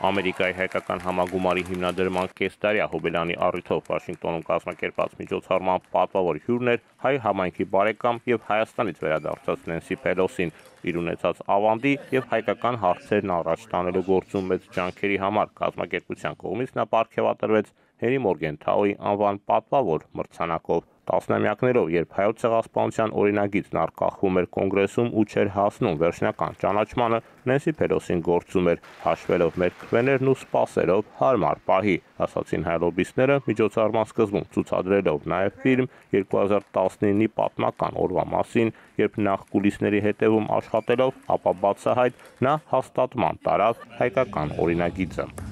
Ամերիկայի հայկական համագումարի հիմնադրման կեսդարյա հոբելյանի առիթով Վաշինգտոնում կազմակերպած միջոցառման պատվավոր հյուրն էր հայ համայնքի բարեկամ եւ Հայաստանից վերադարձած Նենսի Պելոսին իր ունեցած ավանդի եւ հայկական հարցերն առաջ տանելու գործում մեծ ջանքերի համար կազմակերպության կողմից նա ապարգևատրվեց Հենրի Մորգենթաուի անվան պատվավոր մրցանակով։ Տասնամյակներով, երբ հայոց ցեղասպանության օրինագիծն արկախվում էր կոնգրեսում ու չէր հասնում վերջնական ճանաչմանը, Նենսի Փելոսին գործում էր հաշվելով մեր քվեներն ու սպասելով հարմար պահի, ասացին հայ լոբիստները միջոցառման սկզբում ցուցադրելով նաև ֆիլմ 2019-ի պատմական օրվա մասին, երբ նախ կուլիսների հետևում աշխատելով, ապա բացահայտ նա հաստատման տարավ հայկական օրինագիծը։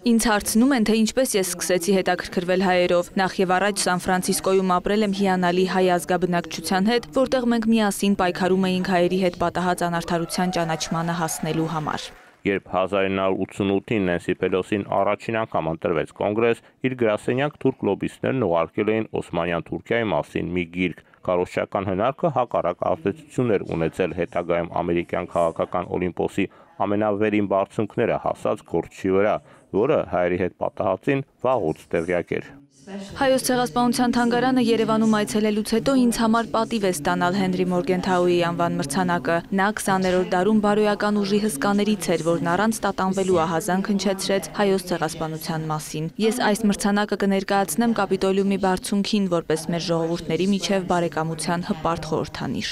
Ինձ հարցնում են, թե ինչպես ես սկսեցի հետաքրքրվել հայերով։ Նախ եւ առաջ Սան Ֆրանցիսկոյում ապրել եմ հիանալի հայ ազգաբնակչության հետ, որտեղ մենք միասին պայքարում էինք հայերի հետ պատահած անարդարության ճանաչմանը հասնելու համար։ Երբ 1988-ին Նենսի Պելոսին առաջին անգամ ընտրվեց կոնգրես, իր գրասենյակ թուրք լոբիստներն ուղարկել էին Օսմանյան Թուրքիայի մասին մի գիրք։ Կարոշչական հնարքը հակառակ ազդեցություն էր ունեցել հետագայում ամերիկյան քաղաքական Օլիմպոսի ամենավերին բարձունքները հասած գործի վրա, որը հայերի հետ պատահածին վաղուց տեղյակ էր։ Հայոց ցեղասպանության թանգարանը Երևանում այցելելուց հետո ինձ համար պատիվ է ստանալ Հենրի Մորգենթաուի անվան մրցանակը։ Նա 20-րդ դարում բարոյական ուժի հսկաներից էր, որն առանց տատանվելու ահազանգ հնչեցրեց հայոց ցեղասպանության մասին։ Ես այս մրցանակը կներկայացնեմ Կապիտոլիումի բարձունքին, որպես մեր ժողովուրդների միջև բարեկամության հպարտ խորհրդանիշ։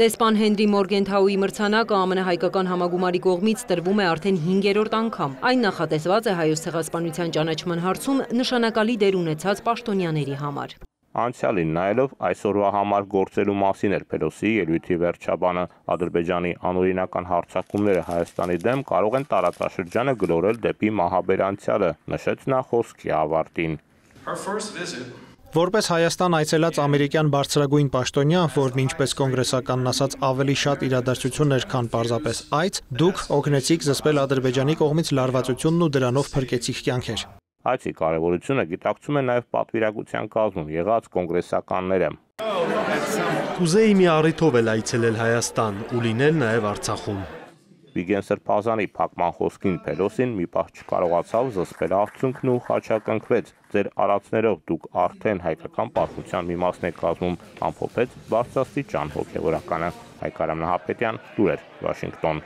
Դեսպան Հենրի Մորգենթաուի մրցանակը ԱՄՆ հայկական համագումարի կողմից տրվում է արդեն 5-րդ անգամ։ Այն նախատեսված է հայոց ցեղասպանության ճանաչման հարցում նշանակալի դեր ունեցած պաշտոնյաների համար։ Անցյալին նայելով այսօրվա համար գործելու մասին էր Փելոսի ելույթի վերջաբանը Ադրբեջանի անօրինական հարձակումները Հայաստանի դեմ կարող են տարածաշրջանը գլորել դեպի մահաբեր անցյալը, նշեց նա խոսքի ավարտին։ Որպես Հայաստան այցելած ամերիկյան բարձրագույն պաշտոնյա, որն ինչպես կոնգրեսականն ասաց ավելի շատ իրադարձություններ, քան պարզապես այց, դուք օգնեցիք զսպել Ադրբեջանի կողմից լարվածությունն ու դրանով փրկեցիք կյանքեր։ Այցի կարևորությունը գիտակցում են նաև պատվիրակության կազմում եղած կոնգրեսականները։ Կուզեի մի առիթով էլ այցելել Հայաստան ու լինել նաև Արցախում։ Վիգեն Սրբազանի փակման խոսքին Փելոսին մի պահ չկարողացավ զսպել արդյունքն ու խաչակնքվեց։ Ձեր արածներով դուք արդեն հայկական պատմության մի մասն եք կազմում, ամփոփեց բարձրաստիճան հոգևորականը։ Հայկարամ Նահապետյան, Լուրեր, Վաշինգտոն։